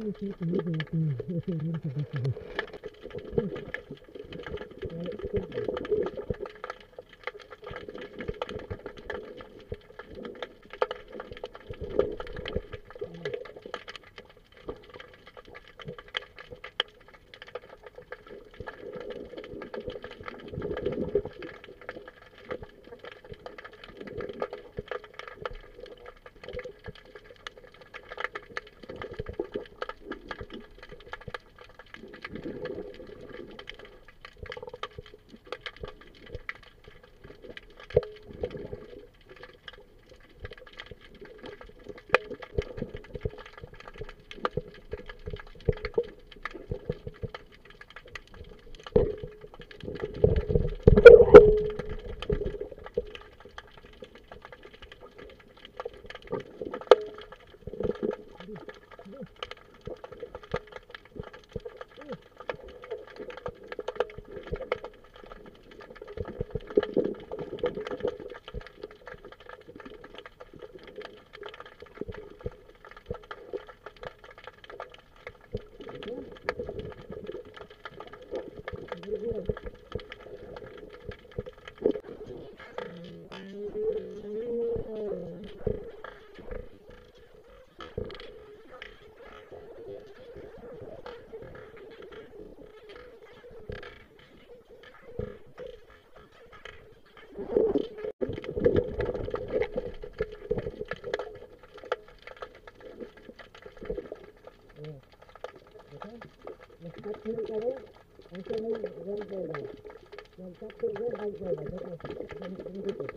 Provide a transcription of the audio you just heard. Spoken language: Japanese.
どうぞ。のに、やっちゃってるね、はい、じゃあ、やめて、やめて。